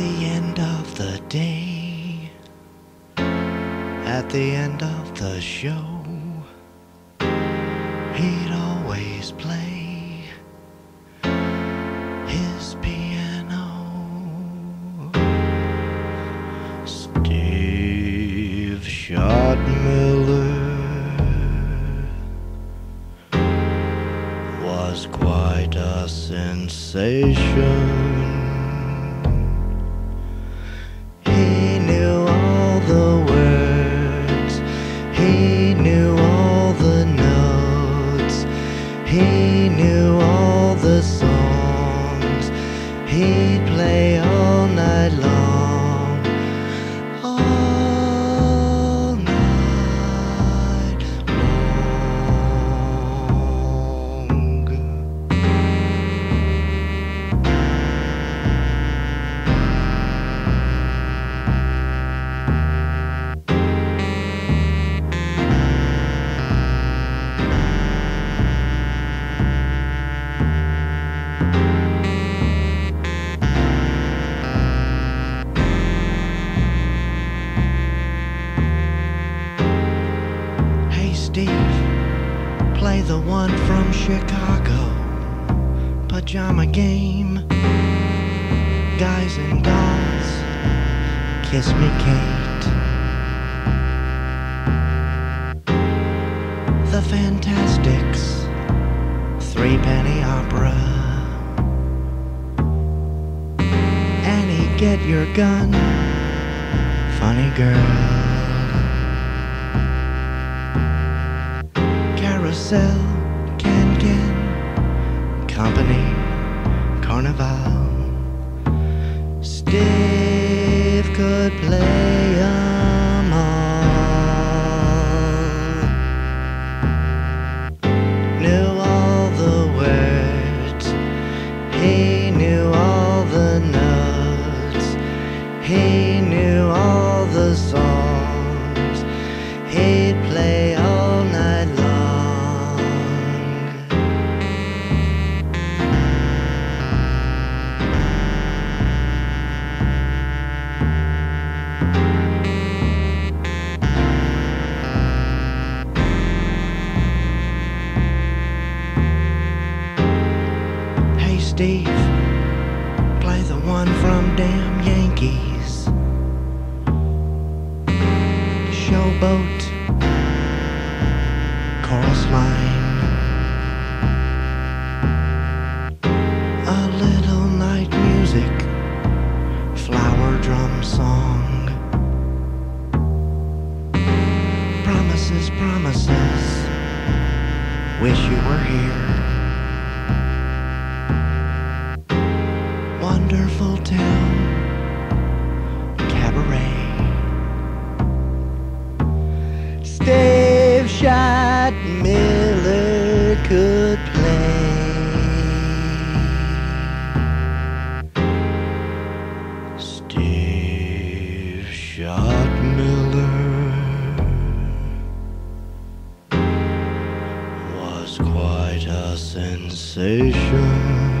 the end of the day, at the end of the show, he'd always play his piano. Steve Schottmiller was quite a sensation. Knew play the one from Chicago. Pajama game. Guys and dolls. Kiss me, Kate. The Fantasticks. Three penny opera. Annie, get your gun. Funny girl. Carousel, Can Can, Company, Carnival. Steve could play Steve, play the one from Damn Yankees. Showboat, chorus line. A little night music, flower drum song. Promises, promises, wish you were here. Shot Miller was quite a sensation.